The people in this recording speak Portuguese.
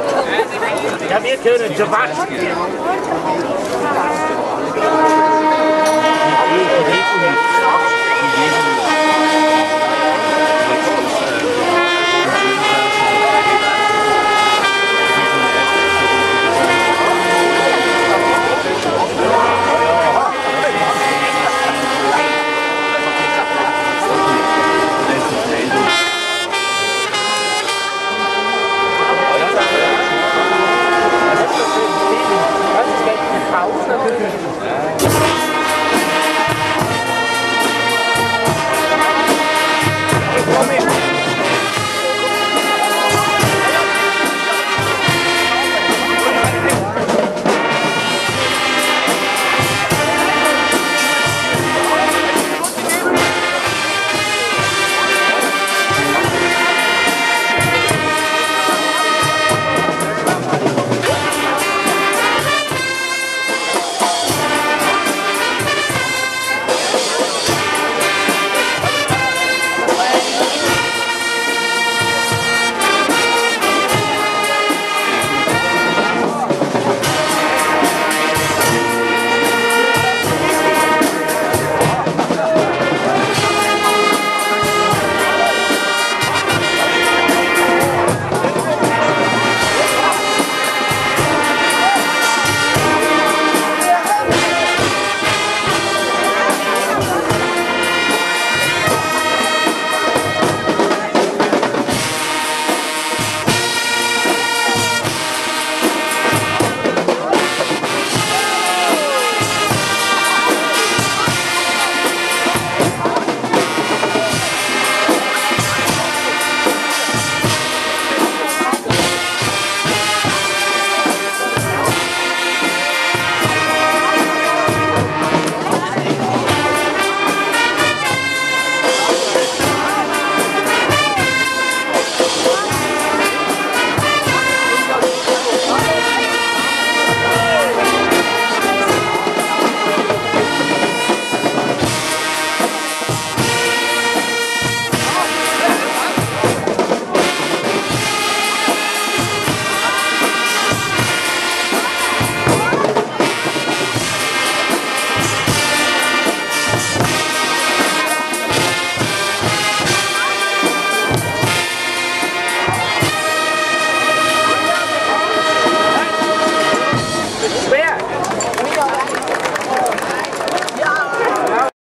Ja, wir können zu.